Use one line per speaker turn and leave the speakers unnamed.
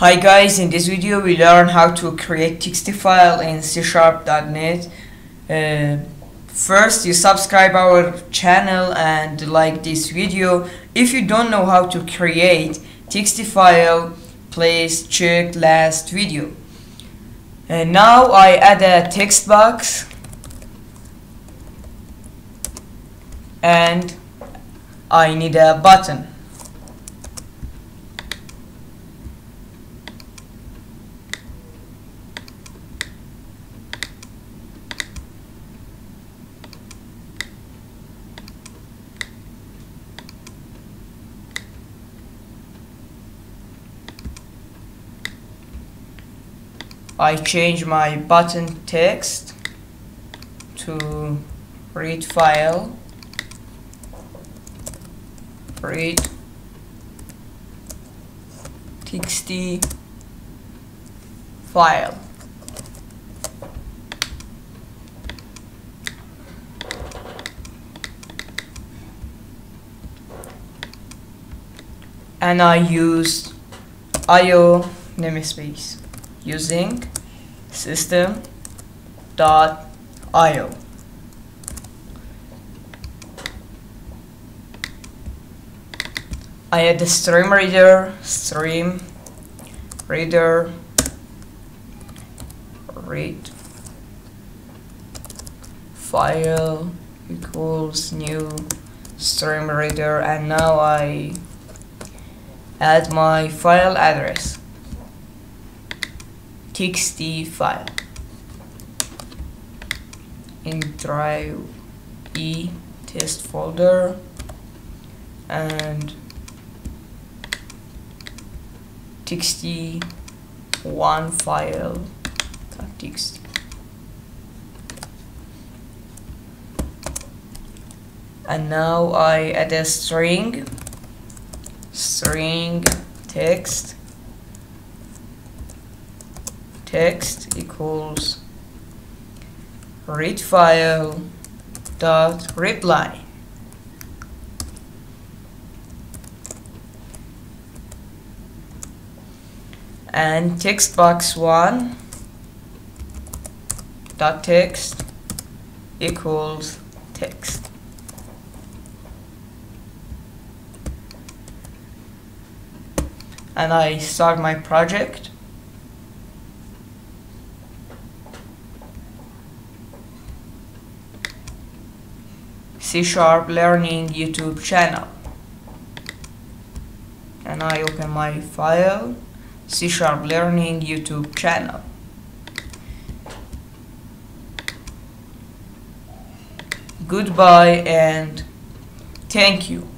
Hi guys, in this video we learn how to create text file in C-sharp.net. Uh, first you subscribe our channel and like this video. If you don't know how to create text file, please check last video. And now I add a text box and I need a button. I change my button text to read file. Read txt file. And I use IO namespace using system.io. I add the stream reader, stream reader, read file equals new stream reader and now I add my file address txt file in drive e test folder and txt one file txt and now I add a string string text text equals read file dot reply. And text box one dot text equals text. And I start my project C Sharp Learning YouTube channel. And I open my file C Sharp Learning YouTube channel. Goodbye and thank you